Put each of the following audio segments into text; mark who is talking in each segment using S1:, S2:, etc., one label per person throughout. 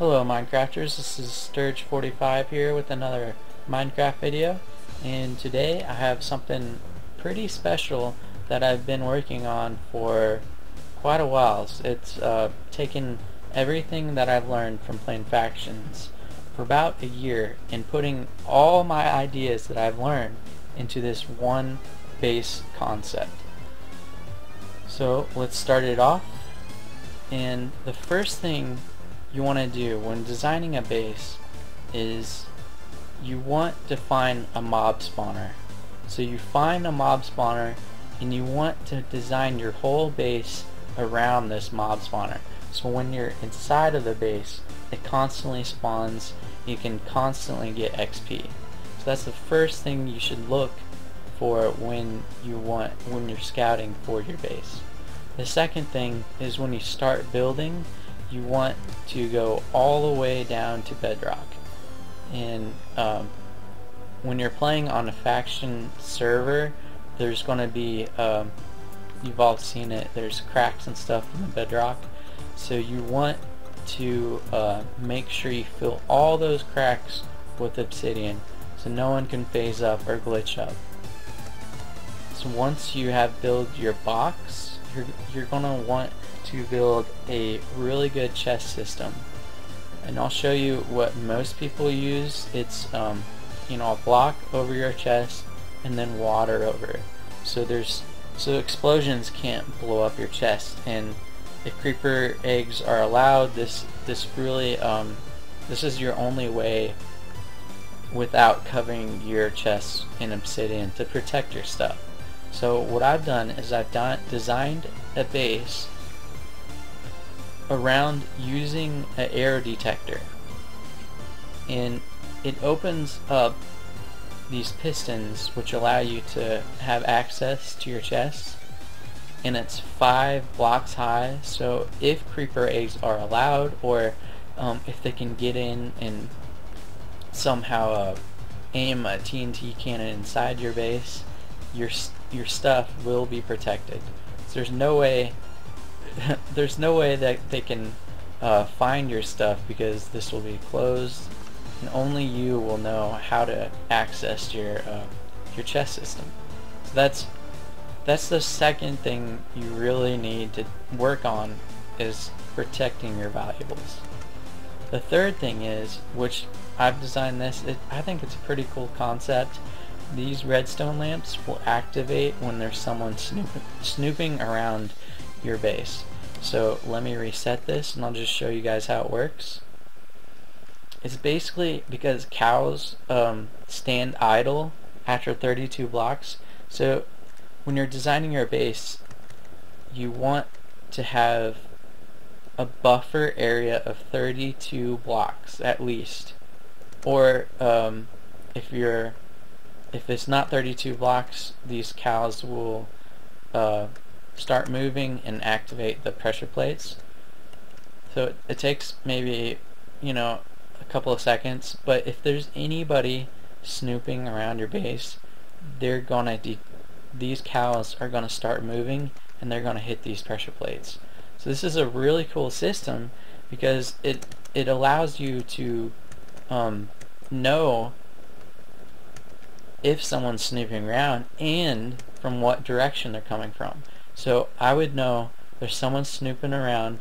S1: Hello Minecrafters, this is Sturge45 here with another Minecraft video and today I have something pretty special that I've been working on for quite a while. It's uh, taken everything that I've learned from playing factions for about a year and putting all my ideas that I've learned into this one base concept. So let's start it off and the first thing you want to do when designing a base is you want to find a mob spawner. So you find a mob spawner and you want to design your whole base around this mob spawner. So when you're inside of the base, it constantly spawns, you can constantly get XP. So that's the first thing you should look for when you want when you're scouting for your base. The second thing is when you start building, you want to go all the way down to bedrock. And um, when you're playing on a faction server, there's going to be, um, you've all seen it, there's cracks and stuff in the bedrock. So you want to uh, make sure you fill all those cracks with obsidian so no one can phase up or glitch up. So once you have built your box, you're, you're going to want to build a really good chest system. And I'll show you what most people use. It's um, you know a block over your chest and then water over it. So there's so explosions can't blow up your chest. And if creeper eggs are allowed, this this really um, this is your only way without covering your chest in obsidian to protect your stuff. So what I've done is I've done, designed a base around using an arrow detector. And it opens up these pistons which allow you to have access to your chest and it's five blocks high. So if creeper eggs are allowed or um, if they can get in and somehow uh, aim a TNT cannon inside your base your your stuff will be protected so there's no way there's no way that they can uh, find your stuff because this will be closed and only you will know how to access your uh, your chest system. So that's that's the second thing you really need to work on is protecting your valuables. The third thing is, which I've designed this, it, I think it's a pretty cool concept. These redstone lamps will activate when there's someone snoop snooping around your base. So let me reset this and I'll just show you guys how it works. It's basically because cows um, stand idle after 32 blocks. So when you're designing your base, you want to have a buffer area of 32 blocks at least. Or um, if you're if it's not 32 blocks, these cows will uh, start moving and activate the pressure plates. So it, it takes maybe, you know, a couple of seconds, but if there's anybody snooping around your base, they're gonna these cows are gonna start moving and they're gonna hit these pressure plates. So this is a really cool system because it it allows you to um, know if someone's snooping around and from what direction they're coming from. So I would know there's someone snooping around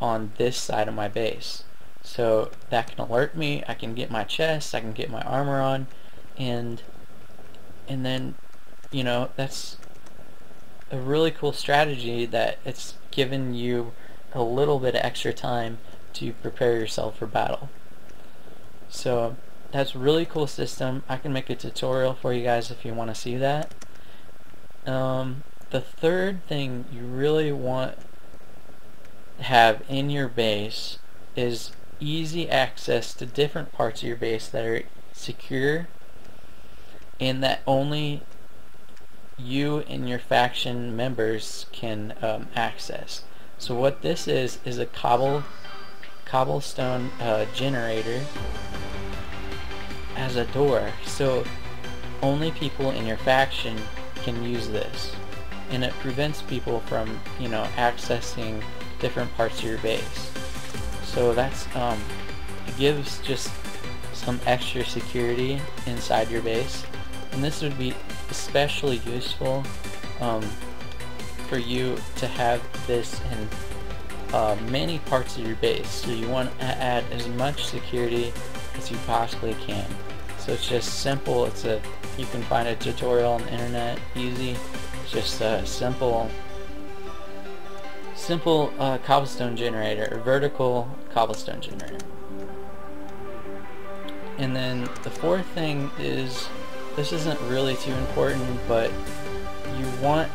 S1: on this side of my base. So that can alert me, I can get my chest, I can get my armor on, and and then, you know, that's a really cool strategy that it's given you a little bit of extra time to prepare yourself for battle. So that's a really cool system. I can make a tutorial for you guys if you want to see that. Um, the third thing you really want to have in your base is easy access to different parts of your base that are secure and that only you and your faction members can um, access. So what this is is a cobble cobblestone uh, generator as a door. So only people in your faction can use this and it prevents people from, you know, accessing different parts of your base. So that's um, it gives just some extra security inside your base and this would be especially useful um, for you to have this in uh, many parts of your base so you want to add as much security as you possibly can so it's just simple. It's a you can find a tutorial on the internet easy. It's just a simple simple uh, cobblestone generator a vertical cobblestone generator. And then the fourth thing is this isn't really too important but you want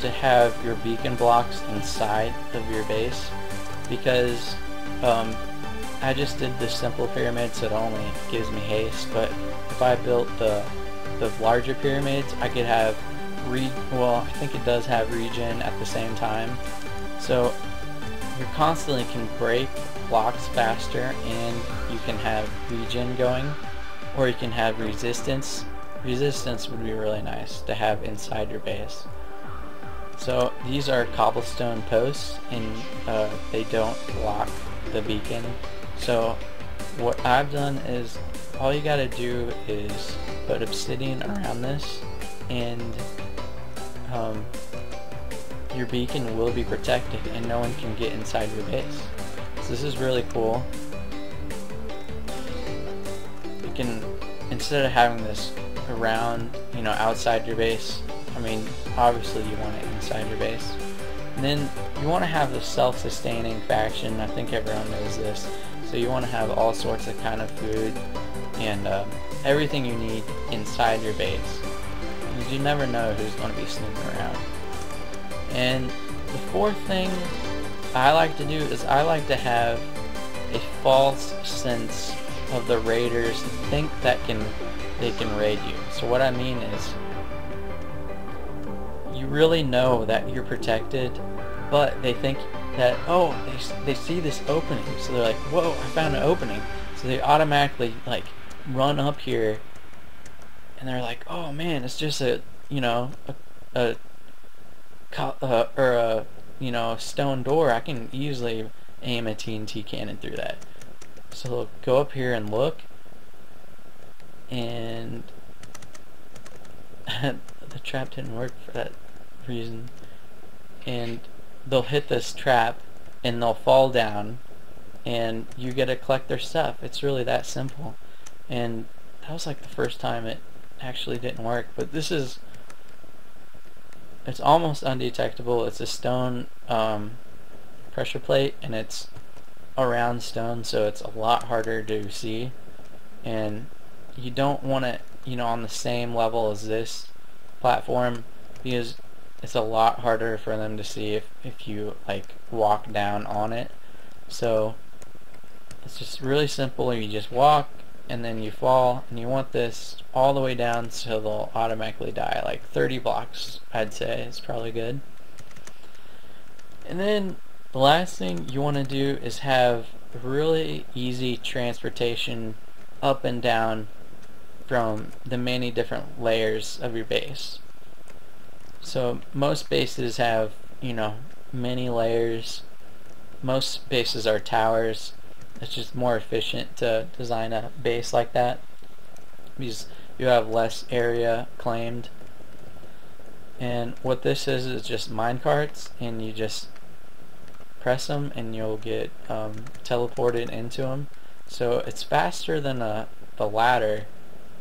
S1: to have your beacon blocks inside of your base because um, I just did the simple pyramid so it only gives me haste but if I built the the larger pyramids I could have re well I think it does have regen at the same time. So you constantly can break blocks faster and you can have regen going or you can have resistance. Resistance would be really nice to have inside your base. So these are cobblestone posts and uh, they don't block the beacon. So what I've done is all you gotta do is put obsidian around this and um, your beacon will be protected and no one can get inside your base. So this is really cool. You can, instead of having this around, you know, outside your base, I mean, obviously you want it inside your base. And then you want to have the self-sustaining faction. I think everyone knows this. So you want to have all sorts of kind of food and um, everything you need inside your base. Because you never know who's going to be snooping around. And the fourth thing I like to do is I like to have a false sense of the raiders think that can they can raid you. So what I mean is you really know that you're protected, but they think that, oh, they, they see this opening, so they're like, whoa, I found an opening. So they automatically, like, run up here, and they're like, oh man, it's just a, you know, a, a uh, or a, you know, stone door. I can easily aim a TNT cannon through that. So they'll go up here and look, and the trap didn't work for that reason and they'll hit this trap and they'll fall down and you get to collect their stuff. It's really that simple. And that was like the first time it actually didn't work but this is it's almost undetectable. It's a stone um, pressure plate and it's around stone so it's a lot harder to see. And you don't want it you know on the same level as this platform because it's a lot harder for them to see if, if you like walk down on it. So it's just really simple. You just walk and then you fall and you want this all the way down so they'll automatically die like 30 blocks I'd say is probably good. And then the last thing you want to do is have really easy transportation up and down from the many different layers of your base so most bases have, you know, many layers. Most bases are towers. It's just more efficient to design a base like that because you have less area claimed. And what this is is just minecarts and you just press them and you'll get um, teleported into them. So it's faster than a, the ladder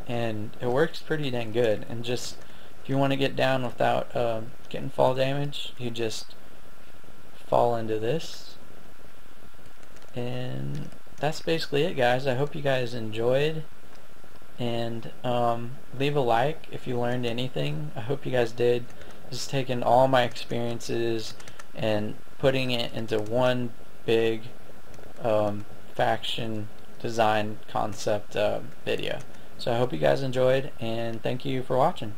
S1: and it works pretty dang good and just if you want to get down without uh, getting fall damage, you just fall into this. And that's basically it guys. I hope you guys enjoyed. And um, leave a like if you learned anything. I hope you guys did. Just taking all my experiences and putting it into one big um, faction design concept uh, video. So I hope you guys enjoyed and thank you for watching.